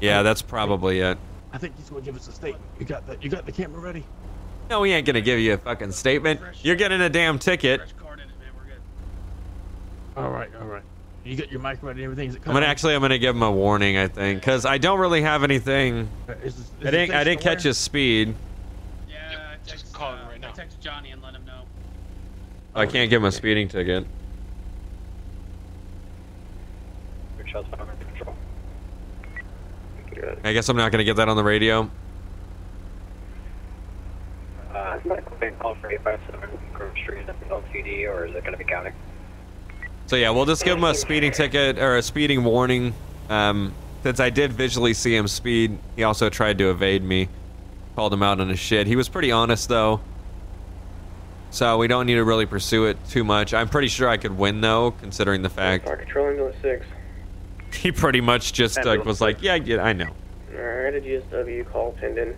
Yeah, that's probably it. I think he's gonna give us a statement. You got the you got the camera ready? No, we ain't gonna give you a fucking statement. You're getting a damn ticket. All right, all right. You got your mic ready and everything? Is it I'm gonna actually. I'm gonna give him a warning. I think because I don't really have anything. Uh, Is, this- is I didn't. I didn't catch his speed. Yeah, just call him right now. Text Johnny and let him know. I can't give him a speeding ticket. Your shots fired under control. Good. I guess I'm not gonna get that on the radio. Uh, is that a quick call for 857 Grove Street at LTD, or is it going to be county? So yeah, we'll just give him a speeding ticket or a speeding warning. Um, since I did visually see him speed, he also tried to evade me. Called him out on his shit. He was pretty honest though. So we don't need to really pursue it too much. I'm pretty sure I could win though, considering the fact control ambulance 6. <laughs> he pretty much just uh, was like, yeah, yeah, I know. Alright, a GSW call pending.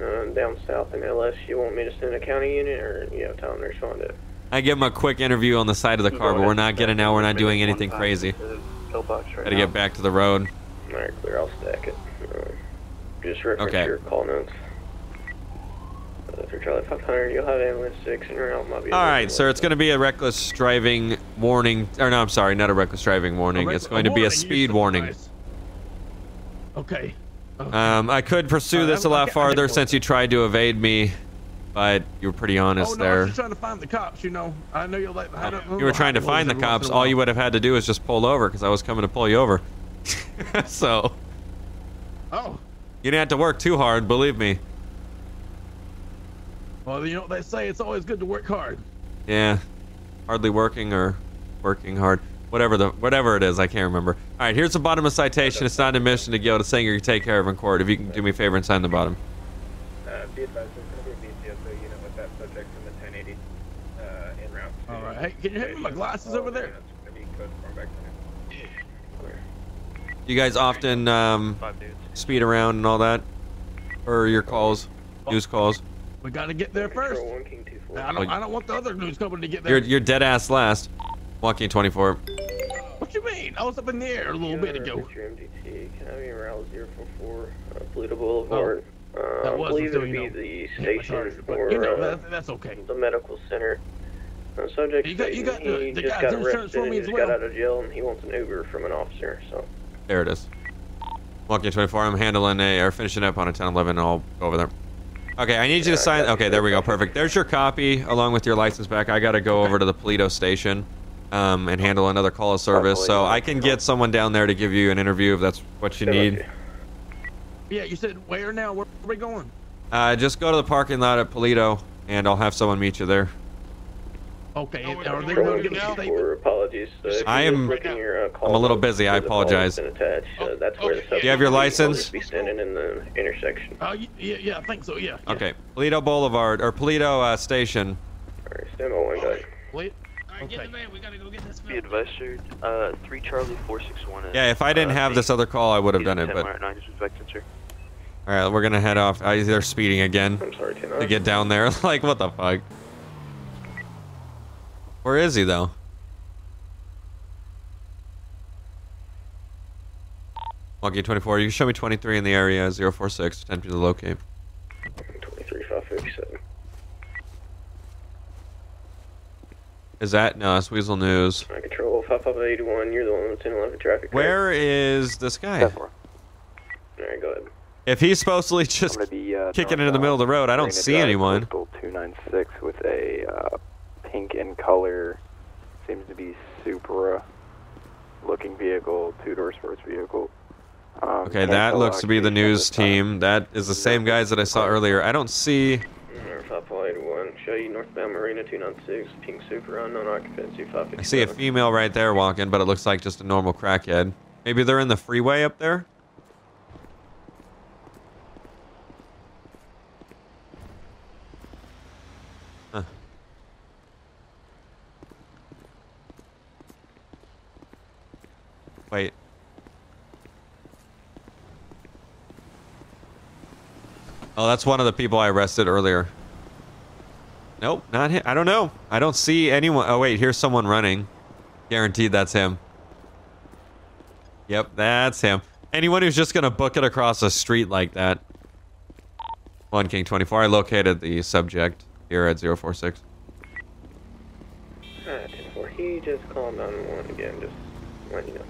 Um, down south in LS, you want me to send a county unit, or you have time to respond to it? I give him a quick interview on the side of the car, but we're not getting out. We're not doing anything crazy. Right Gotta get back to the road. Alright, clear, I'll stack it. Uh, just reference Okay. your call notes. For Charlie 500, you'll have ambulance 6 and route might All right, sir. It's going to be a reckless driving warning. Or no, I'm sorry, not a reckless driving warning. It's going to be a speed warning. surprised. Okay. Um, I could pursue this a lot farther since you tried to evade me, but you were pretty honest oh no, I was just trying to find the cops. You know, I know you're like. I don't know You were trying to find the cops. All you would have had to do is just pull over because I was coming to pull you over. <laughs> so Oh, you didn't have to work too hard, believe me. Well, you know what they say. It's always good to work hard. Yeah, hardly working or working hard. Whatever the whatever it is, I can't remember. All right, here's the bottom of the citation. It's not an admission to go to saying you take care of in court. If you can do me a favor and sign the bottom. Uh, be advised, there's going to be a BCSO unit with that subject in the 1080 uh, en route. All right. Hey, can you hand me my glasses over there? It's going to be code form back center. You guys often um, speed around and all that, or your calls, news calls. We got to get there first. I don't. I don't want the other news company to get there. You're you're dead ass last. Walking 24. What you mean? I was up in the air a little bit ago. Your MDT, County Route 044, uh, Paleto Boulevard. Uh, That I was believe until, it would you be know, the station charger, but, or you know, uh, that- that's okay. the medical center. Uh, subject You got- you got the- he the just guy's got insurance arrested for me as just got out of jail and he wants an Uber from an officer. So There it is. Walking 24. I'm handling a or finishing up on a 1011. and I'll go over there. Okay, I need you to sign. Okay, there we go. Perfect. There's your copy along with your license back. I got to go over to the Paleto station um, and handle another call of service. So I can get someone down there to give you an interview if that's what you need. Yeah, you said where now? Where are we going? Uh, just go to the parking lot at Paleto, and I'll have someone meet you there. Okay, and are they going to get a statement? apologies. Uh, I am. look your, uh, call I'm a little busy. I there's a call apologize. attached. Uh, that's where the Do you have your license? just Be standing in the intersection. Oh, y- yeah, yeah, I think so. Yeah. yeah. Okay, Paleto Boulevard or Paleto uh, Station. Alright, stand by one guy. Wait. Okay. we gotta go get this Be advised, sir. Uh, 3 Charlie 461. Yeah, if I didn't uh, have this other call, I would have done it. But Wire 9 is respected, sir. all right, we're gonna head off. Uh, they're speeding again I'm sorry, to get down there. <laughs> like, what the fuck? Where is he though? Monkey 24, you can show me 23 in the area, 046, attempt to locate. 23 557. Is that? No, that's Weasel News. I control 5581. You're the one with 1011 traffic. Where is this guy? Alright, go ahead. If he's supposedly just be, uh, kicking into the middle of the road, I don't see anyone. 296 with a uh, pink in color, seems to be Supra looking vehicle, two door sports vehicle. Um, Okay, that looks to be the news team. That is the same guys that I saw earlier. I don't see. Show you northbound Marina 296. Pink Super unknown occupancy 557. I see a female right there walking, but it looks like just a normal crackhead. Maybe they're in the freeway up there. Wait. Oh, that's one of the people I arrested earlier. Nope, not him. I don't know. I don't see anyone. Oh, wait, here's someone running. Guaranteed that's him. Yep, that's him. Anyone who's just going to book it across a street like that. One King 24. I located the subject here at 046. Alright, 10-4. He just called 911 again, just letting you know.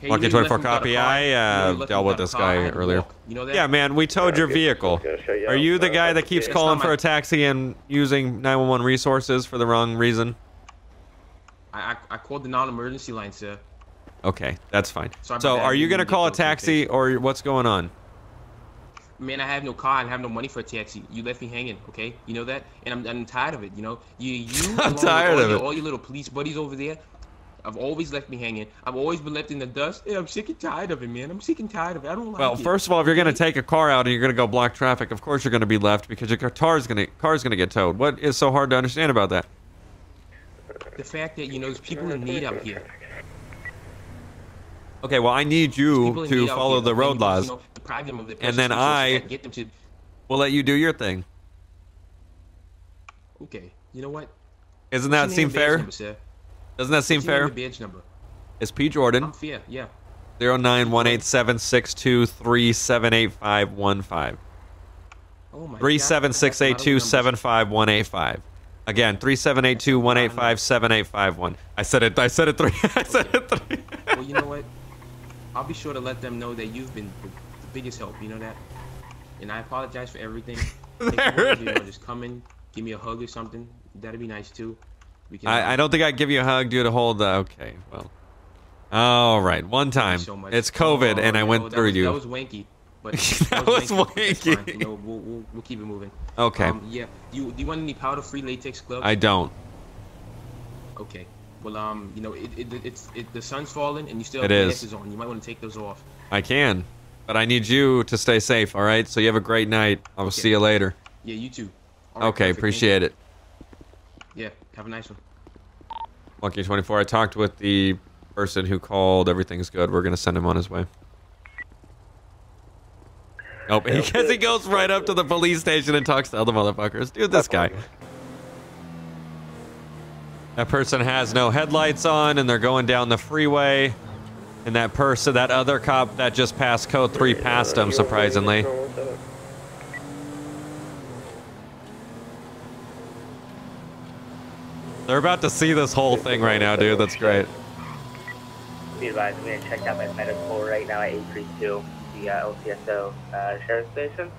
Hey, One you King left 24 him without a copy. I uh, dealt with this guy earlier. You know that? Yeah, man, we towed your vehicle. Are you the guy that keeps It's calling for my- a taxi and using 911 resources for the wrong reason? I, I, I called the non-emergency line, sir. Okay, that's fine. Sorry So, are you gonna call a taxi or what's going on? Man, I have no car and I have no money for a taxi. You left me hanging, okay? You know that? And I'm, I'm tired of it, you know? You, you <laughs> I'm tired all of your, it. All your little police buddies over there, I've always left me hanging. I've always been left in the dust. Yeah, I'm sick and tired of it, man. I'm sick and tired of it. I don't like it. Well, first of all, if you're gonna take a car out and you're gonna go block traffic, of course you're gonna be left because your car's gonna car's gonna get towed. What is so hard to understand about that? The fact that, you know, there's people in need out here. Okay, well, I need you to follow the road laws, You know, deprive them of their and then I get them to. will let you do your thing. Okay, you know what? Isn't that seem fair? Number? Doesn't that seem What's your name fair? badge number. It's P Jordan. Um, I'm fair, yeah. Zero nine one eight seven six two three seven eight five one five. Oh my Three seven six eight two seven five one eight five. Again, three seven eight two one eight five seven eight five one. I said it. I said it three. <laughs> I said it three. well, you know what? I'll be sure to let them know that you've been the, biggest help. You know that? And I apologize for everything. If you There want, you know, <laughs> just come in, give me a hug or something. That'd be nice too. I, I don't think I'd give you a hug due to hold the. Okay, well. All right, one time. so much. It's COVID, Oh, and I no, went that through was, you. That was wanky. But <laughs> That was wanky. Wanky. You know, we'll, we'll, we'll keep it moving. Okay. Um, yeah. Do you, do you want any powder-free latex gloves? I don't. Okay. Well, um, you know, it, it, it's it, the sun's falling, and you still It have is. glasses on. You might want to take those off. I can, but I need you to stay safe. All right. So you have a great night. I will see you later. Yeah, you too. Right, Okay, perfect. Appreciate it. Yeah. Have a nice one. Monkey 24. I talked with the person who called. Everything's good. We're gonna send him on his way. Oh, because he <laughs> goes right up to the police station and talks to other motherfuckers. Dude, this guy. That person has no headlights on and they're going down the freeway. And that person, that other cop that just passed code 3 passed him, surprisingly. They're about to see this whole thing right now, dude. That's great. Be advised, I'm going to check out my medical right now at 832, the uh, LCSO uh, Sheriff Station.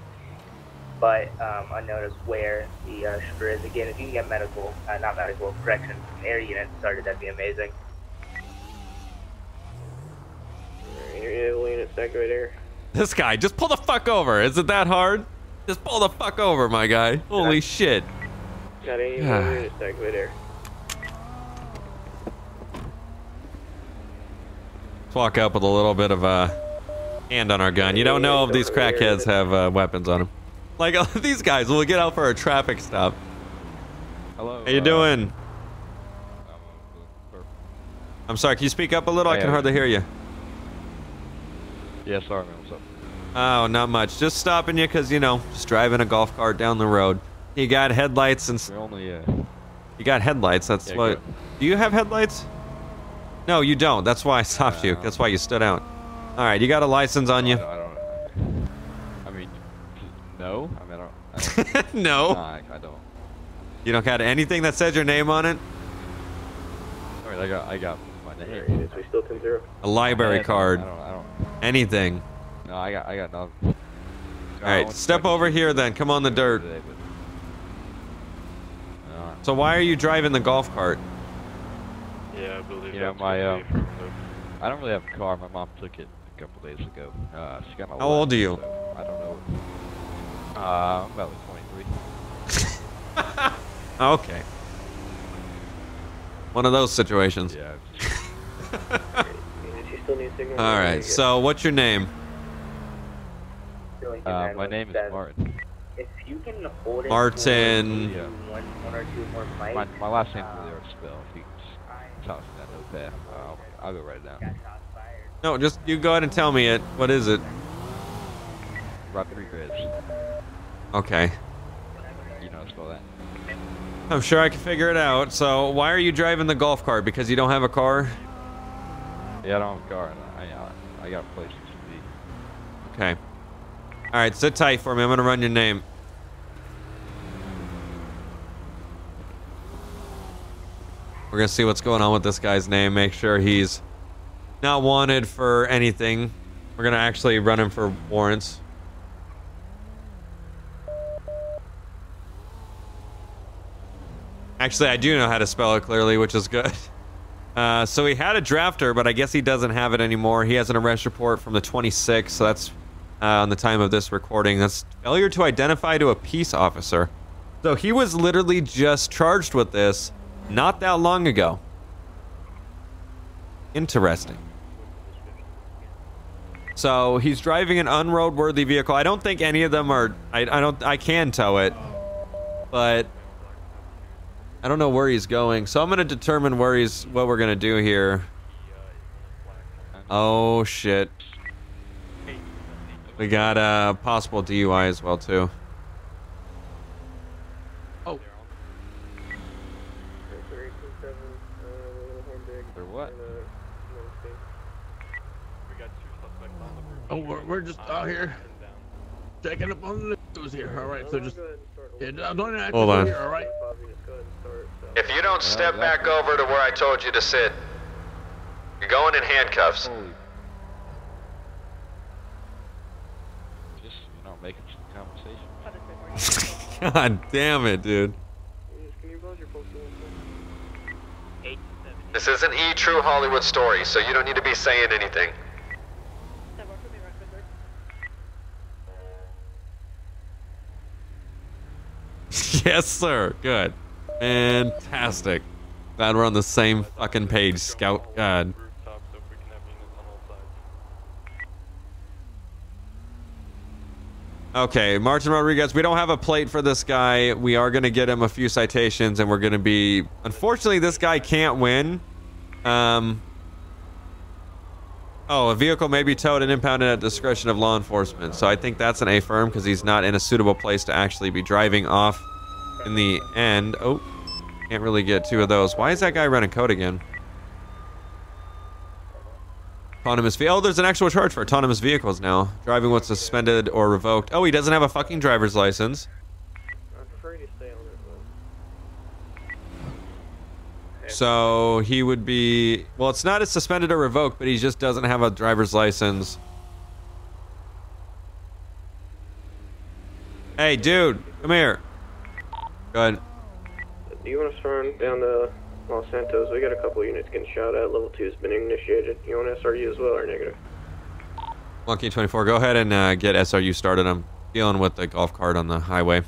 But um, unknown as where the uh, shooter is. Again, if you can get medical, uh, not medical, correction, air unit started, that'd be amazing. Able unit stacked right there. This guy, just pull the fuck over. Is it that hard? Just pull the fuck over, my guy. Holy shit. Got any unit stacked right there. Let's walk up with a little bit of a hand on our gun. You don't know if these crackheads have uh, weapons on them. Like <laughs> these guys will get out for a traffic stop. Hello. How you uh, doing? I'm sorry. Can you speak up a little? I Hey, can uh, hardly hear you. Yeah, sorry, man. What's up? Oh, not much. Just stopping you because you know, just driving a golf cart down the road. You got headlights and. Only, uh, You got headlights. That's Yeah, what. go. Do you have headlights? No, you don't. That's why I stopped you. That's why you stood out. All right, you got a license on you. I don't. I mean, no. I mean, I don't. I <laughs> don't No. Nah, I, I don't. You don't got anything that says your name on it? I mean, I got, I got my name. We still 10 0. A library I card? I don't. I don't. Anything? No, I got, I got nothing. All right, step over here then. Come on the dirt. So why are you driving the golf cart? Yeah, believe. You know, my um, I don't really have a car. My mom took it a couple days ago. Uh, she got my. How old are you? so I don't know. Uh, I'm about like 23. <laughs> Okay. One of those situations. Yeah. She still needs signal. All right. So what's your name? Uh, my name is Martin. If you can hold it Martin. for one, one or two more fights, My, my last name is hard to spell. If you can toss me I'll, I'll go write it down. No, just you go ahead and tell me it. What is it? Rodriguez. Okay. You know how to spell that? I'm sure I can figure it out. So why are you driving the golf cart? Because you don't have a car? Yeah, I don't have a car. I, I, I got places to be. Okay. All right, sit tight for me. I'm gonna run your name. We're gonna see what's going on with this guy's name. Make sure he's not wanted for anything. We're gonna actually run him for warrants. Actually, I do know how to spell it clearly, which is good. <laughs> Uh, so he had a drafter, but I guess he doesn't have it anymore. He has an arrest report from the 26th, so that's uh, on the time of this recording. That's failure to identify to a peace officer. So he was literally just charged with this not that long ago. Interesting. So he's driving an unroadworthy vehicle. I don't think any of them are. I, I don't. I can tow it, but I don't know where he's going. So I'm gonna determine where he's. What we're gonna do here. Oh shit. We got a possible DUI as well too. Oh, we're, we're just out here checking up on the news here. All right, so just yeah, don't act Hold on. Here, all right. If you don't step back over to where I told you to sit, you're going in handcuffs. Just, you know, making some conversation. <laughs> <laughs> God damn it, dude. This isn't E True Hollywood story, so you don't need to be saying anything. <laughs> yes, sir. Good. Fantastic. Glad we're on the same fucking page, Scout. God. Okay, Martin Rodriguez, we don't have a plate for this guy. We are going to get him a few citations, and we're going to be... Unfortunately, this guy can't win. Um... Oh, a vehicle may be towed and impounded at discretion of law enforcement. So I think that's an A firm because he's not in a suitable place to actually be driving off in the end. Oh, can't really get two of those. Why is that guy running code again? Autonomous vehicle. Oh, there's an actual charge for autonomous vehicles now. Driving with suspended or revoked. Oh, he doesn't have a fucking driver's license. So he would be. Well, it's not a suspended or revoked, but he just doesn't have a driver's license. Hey, dude, come here. Go ahead. Do you want to run down to Los Santos? We got a couple units getting shot at. Level 2 has been initiated. You want SRU as well or negative? Monkey 24, go ahead and uh, get SRU started. I'm dealing with the golf cart on the highway.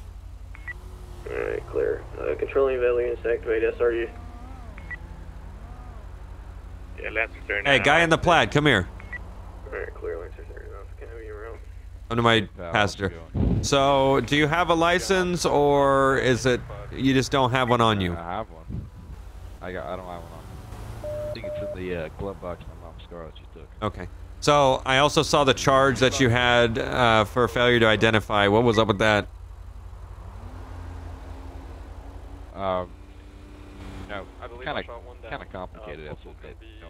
Alright, clear. Uh, controlling value units activate SRU. Yeah, Lancer 39. Hey, guy in the plaid, come here. Alright, clear. Lancer 39. Can I have you around? Come to my passenger. So, do you have a license, or is it you just don't have one on you? I have one. I got. I don't have one on. I think it's in the uh, glove box my mom's car that you took. Okay. So, I also saw the charge that you had uh, for failure to identify. What was up with that? Um, you know, kind of kind of complicated. That's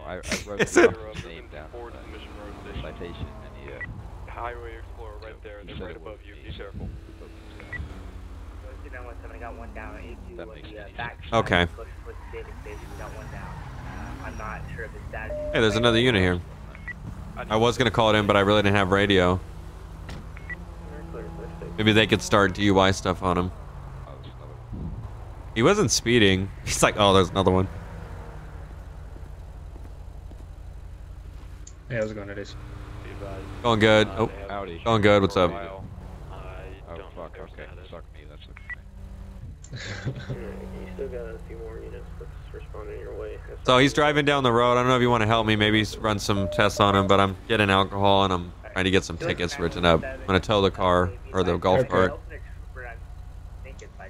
what they. You know, I, I wrote <laughs> Is the it? officer's name down on the citation, and he. Uh, Highway Explorer right there. They're right above you. Be careful. I got one down at 82 That on makes the any back sense. side, Okay. close to the saving station. We got one down. I'm not sure if it's that. Hey, there's another unit here. I was gonna call it in, but I really didn't have radio. Maybe they could start DUI stuff on him. He wasn't speeding. <laughs> He's like, oh, there's another one. Hey, how's it going, Eddie? Going good. Oh, Howdy. going good. What's up? Oh fuck. Okay. Suck me. That's okay. <laughs> you still got a few more units that's responding your way. So he's driving down the road. I don't know if you want to help me. Maybe run some tests on him, but I'm getting alcohol and I'm trying to get some tickets written up. I'm gonna tow the car or the golf cart.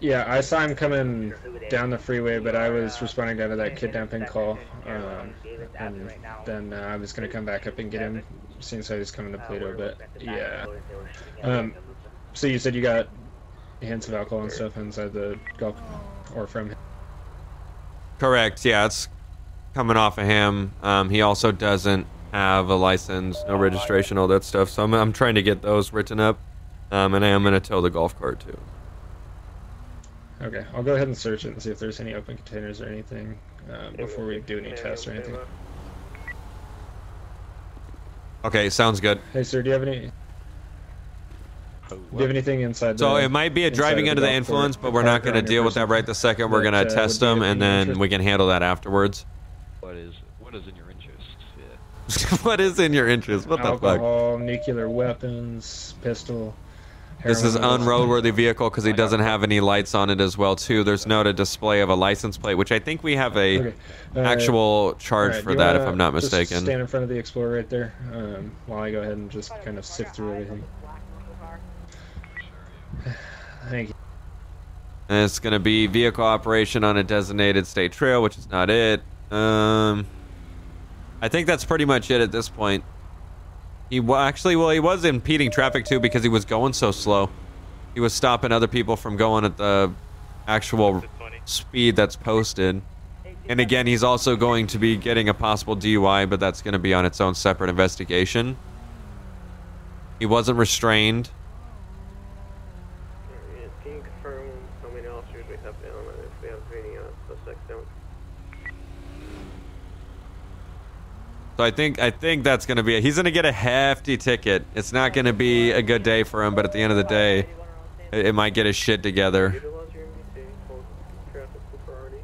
Yeah, I saw him coming down the freeway, but I was responding down to that kidnapping call. Um, and then uh, I was going to come back up and get him, since I was coming to Paleto, but yeah. Um, so you said you got hints of alcohol and stuff inside the golf, or from him? Correct. Yeah, it's coming off of him. Um, he also doesn't have a license, no registration, all that stuff. So I'm, I'm trying to get those written up. Um, and I am going to tow the golf cart too. Okay, I'll go ahead and search it and see if there's any open containers or anything um, before we do any tests or anything. Okay, sounds good. Hey, sir, do you have any? Do you have anything inside? So the, it might be a driving under the golf influence, but we're not going to deal with that right this second. We're going to uh, test them, and then interest? we can handle that afterwards. What is what is in your interest? Yeah. <laughs> what is in your interest? What the fuck? Alcohol, nuclear weapons, pistol. This is unroadworthy vehicle because he doesn't have any lights on it as well too. There's not a display of a license plate, which I think we have a Okay. Uh, actual charge alright, for that, if I'm not just mistaken. stand in front of the Explorer right there, um, while I go ahead and just kind of sift through everything. <sighs> Thank you. And it's going to be vehicle operation on a designated state trail, which is not it. Um, I think that's pretty much it at this point. He actually, well, he was impeding traffic too because he was going so slow. He was stopping other people from going at the actual speed that's posted. And again, he's also going to be getting a possible DUI, but that's going to be on its own separate investigation. He wasn't restrained. Yes, can you confirm how many officers we have down and if we have any uh, suspects down? So I think I think that's going to be it. He's going to get a hefty ticket. It's not going to be a good day for him, but at the end of the day, it, it might get his shit together. Utilize your MDT, hold traffic for priority.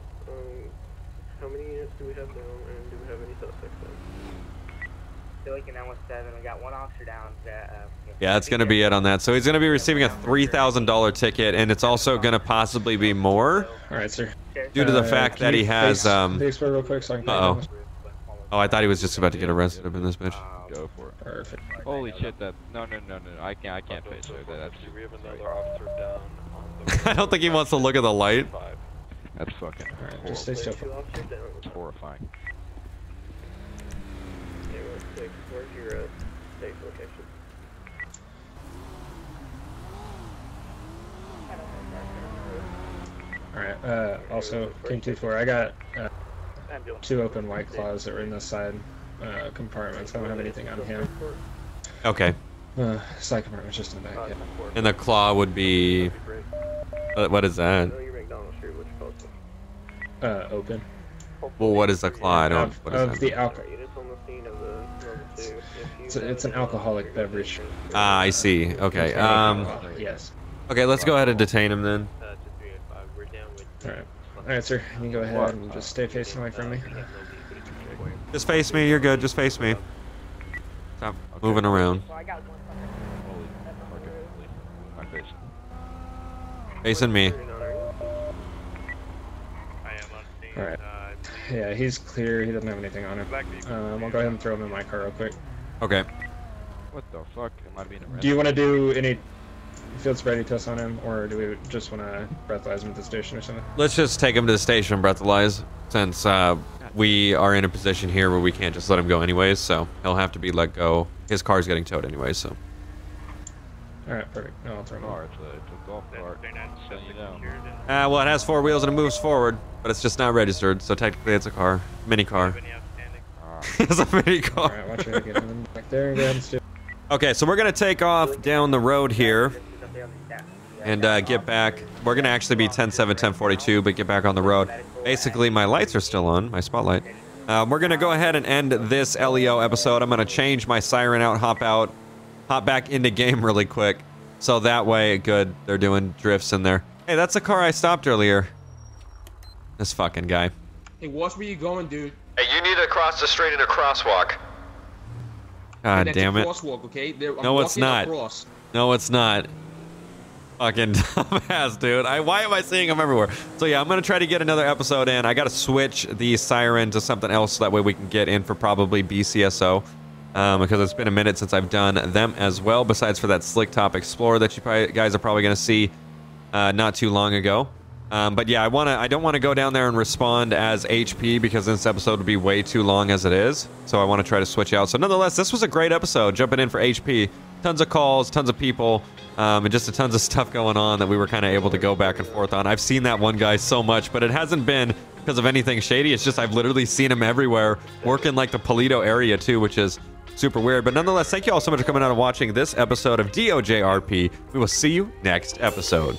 How many units do we have down and do we have any suspects down? Still like an 917. We got one officer down. That, Yeah, that's going to be it on that. So he's going to be receiving a $3,000 ticket, and it's also going to possibly be more All right, sir. due to the Uh, fact that he has. face Um, the Explorer real quick so I can uh oh. Oh, I thought he was just about to get arrested up in this bitch. Go for it. Perfect. Holy shit! That no no no no! I can't I can't face her. That, that's We have another officer down. <laughs> I don't think he wants to look at the light. that's fucking Alright, just stay still. Two officers down. It's horrifying. Yeah, real quick, where's your uh, safe location? All right. Uh, also, King Two Four. I got uh, two open white claws that were in the side uh, compartments. I don't have anything on him. Okay. Uh, side compartment's just in the back. Yeah. And the claw would be. What, what is that? Know your McDonald Street, what's called? Uh, open. Well, what is the claw? I don't. Of, What is of that? the alcohol. Units on the scene of the level two. If you It's, a, it's an alcoholic beverage. Ah, I see. Okay. Um. Yes. Okay, let's go ahead and detain him then. Uh, to three and five, we're down with. All right. All right, sir. You can go ahead and just stay facing away from me. Just face me. You're good. Just face me. Stop moving around. Holy fucking my face. Facing me. All right. Yeah, he's clear. He doesn't have anything on him. Um, I'll go ahead and throw him in my car real quick. Okay. What the fuck? Am I being arrested? Do you want to do any field sobriety tests on him, or do we just want to breathalyze him at the station or something? Let's just take him to the station and breathalyze, since uh, we are in a position here where we can't just let him go anyways. So he'll have to be let go. His car's getting towed anyways. So. All right, perfect. No, I'll throw him. Car, it's a, golf cart. Shutting you down. Uh, well, it has four wheels and it moves forward, but it's just not registered. So technically, it's a car, mini car. <laughs> it's a mini car. right, watch me get him back there and go ahead and steer. Okay, so we're gonna take off down the road here and uh, get back. We're gonna actually be 10 7 10 42, but get back on the road. Basically, my lights are still on, my spotlight. Um, we're gonna go ahead and end this LEO episode. I'm gonna change my siren out, hop out, hop back into game <laughs> really quick, so that way, good. They're doing drifts in there. Hey, that's the car I stopped earlier. This fucking guy. Hey, watch where you going, dude. Hey, you need to cross the street in a crosswalk. God That's damn it. crosswalk, okay? I'm No, it's not. Across. No, it's not. Fucking <laughs> dumbass, dude. I, why am I seeing them everywhere? So yeah, I'm gonna try to get another episode in. I gotta switch the siren to something else so that way we can get in for probably BCSO. Um, because it's been a minute since I've done them as well, besides for that Slick Top Explorer that you guys are probably gonna see. uh, not too long ago. Um, but yeah, I want to. I don't want to go down there and respond as HP because this episode would be way too long as it is. So I want to try to switch out. So nonetheless, this was a great episode. Jumping in for HP, tons of calls, tons of people, um, and just a tons of <laughs> stuff going on that we were kind of able to go back and forth on. I've seen that one guy so much, but it hasn't been because of anything shady. It's just I've literally seen him everywhere, working like the Paleto area too, which is super weird. But nonetheless, thank you all so much for coming out and watching this episode of DOJRP. We will see you next episode.